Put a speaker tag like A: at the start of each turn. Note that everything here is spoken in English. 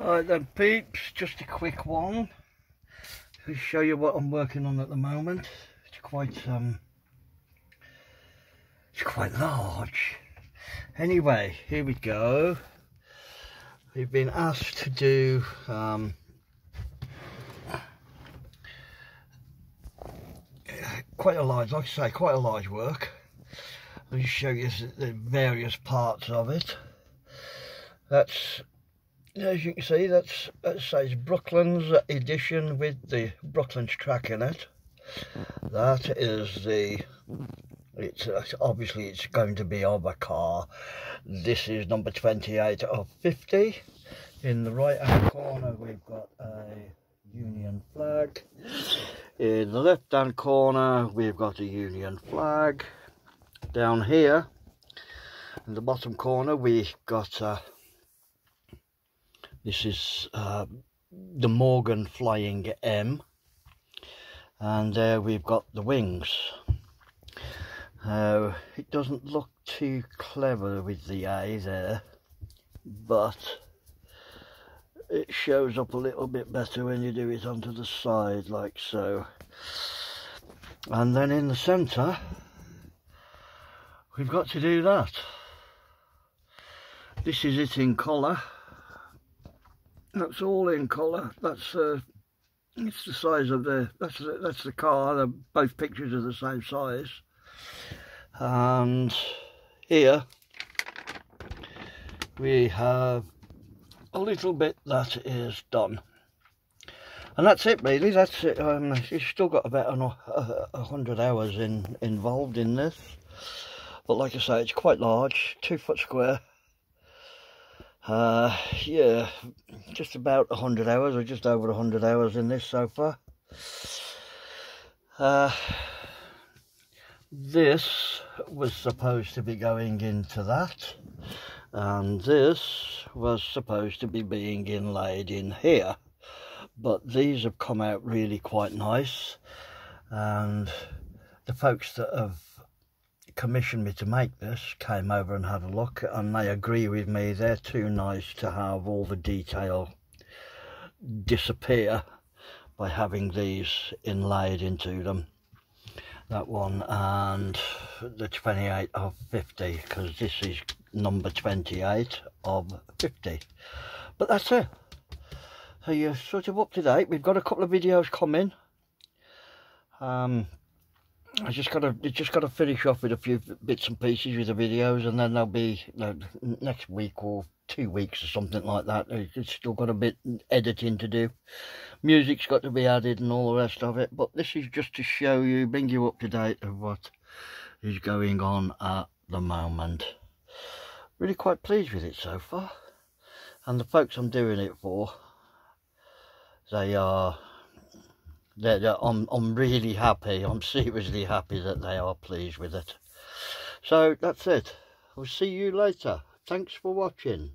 A: Alright then peeps, just a quick one to show you what I'm working on at the moment. It's quite um it's quite large. Anyway, here we go. We've been asked to do um quite a large, like I say, quite a large work. Let me show you the various parts of it. That's as you can see, that's that says Brooklands edition with the Brooklands track in it. That is the. It's obviously it's going to be of a car. This is number 28 of 50. In the right hand corner, we've got a Union flag. In the left hand corner, we've got a Union flag. Down here, in the bottom corner, we've got a this is uh, the Morgan Flying M. And there we've got the wings. Uh, it doesn't look too clever with the A there, but it shows up a little bit better when you do it onto the side like so. And then in the centre, we've got to do that. This is it in colour that's all in colour. That's uh, it's the size of the that's the, that's the car. The, both pictures are the same size. And here we have a little bit that is done. And that's it really. That's it. Um, you've still got about a, a hundred hours in involved in this. But like I say it's quite large two foot square uh, yeah, just about 100 hours, or just over 100 hours in this so far. Uh, this was supposed to be going into that, and this was supposed to be being inlaid in here. But these have come out really quite nice, and the folks that have commissioned me to make this came over and had a look and they agree with me they're too nice to have all the detail disappear by having these inlaid into them. That one and the 28 of 50 because this is number 28 of 50 but that's it. So you're sort of up to date? We've got a couple of videos coming. Um I just gotta just gotta finish off with a few bits and pieces with the videos, and then there'll be you know, next week or two weeks or something like that. Uh, it's still got a bit editing to do. Music's got to be added and all the rest of it. But this is just to show you, bring you up to date of what is going on at the moment. Really quite pleased with it so far, and the folks I'm doing it for, they are I'm, I'm really happy. I'm seriously happy that they are pleased with it. So that's it. I'll see you later. Thanks for watching.